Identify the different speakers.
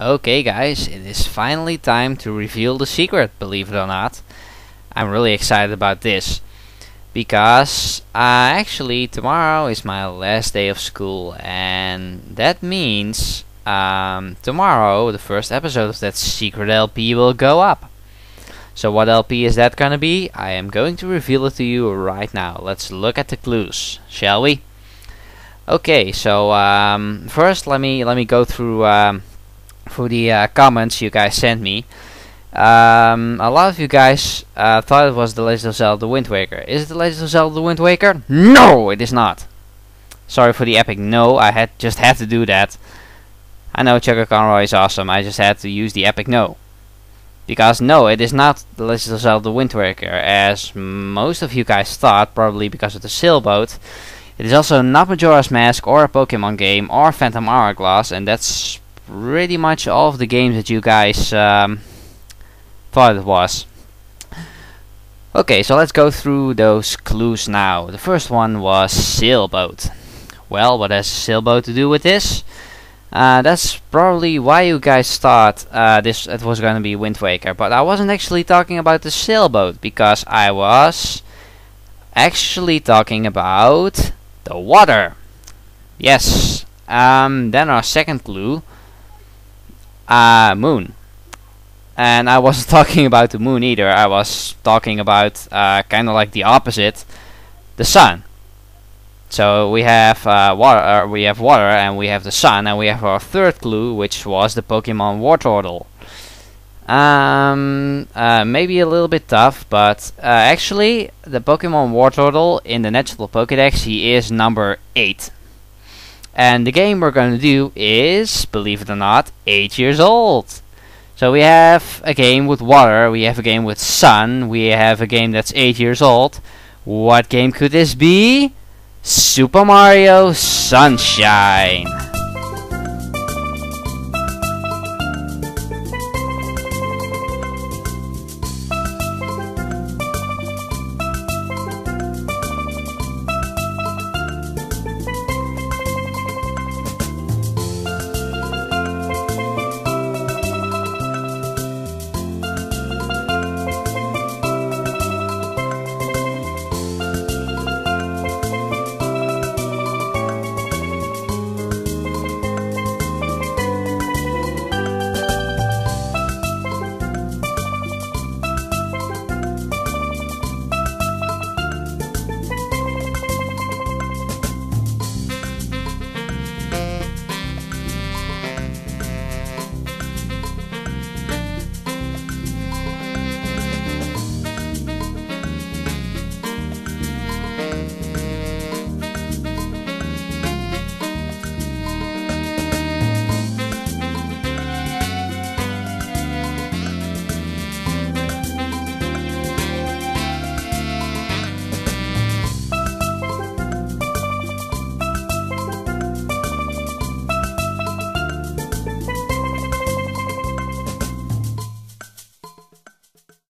Speaker 1: Okay guys, it is finally time to reveal the secret, believe it or not. I'm really excited about this. Because uh, actually tomorrow is my last day of school and that means um, tomorrow the first episode of that secret LP will go up. So what LP is that gonna be? I am going to reveal it to you right now. Let's look at the clues, shall we? Okay, so um, first let me let me go through um, for the uh, comments you guys sent me. Um, a lot of you guys uh, thought it was The Legend of Zelda Wind Waker. Is it The Legend of Zelda the Wind Waker? No, it is not. Sorry for the epic no, I had just had to do that. I know Chucker Conroy is awesome, I just had to use the epic no. Because no, it is not The Legend of Zelda Wind Waker, as most of you guys thought, probably because of the sailboat. It is also not Majora's Mask, or a Pokemon game, or Phantom Hourglass, and that's pretty much all of the games that you guys um, thought it was. Okay, so let's go through those clues now. The first one was sailboat. Well, what has sailboat to do with this? Uh, that's probably why you guys thought uh, this it was going to be Wind Waker, but I wasn't actually talking about the sailboat because I was actually talking about the water. Yes. Um, then our second clue uh, moon. And I wasn't talking about the moon either, I was talking about uh, kind of like the opposite, the sun. So we have uh, water, uh, we have water, and we have the sun, and we have our third clue, which was the Pokemon Wartortle. Um, uh, maybe a little bit tough, but uh, actually, the Pokemon Wartortle in the National Pokédex, he is number 8. And the game we're going to do is, believe it or not, 8 years old. So we have a game with water, we have a game with sun, we have a game that's 8 years old. What game could this be? Super Mario Sunshine.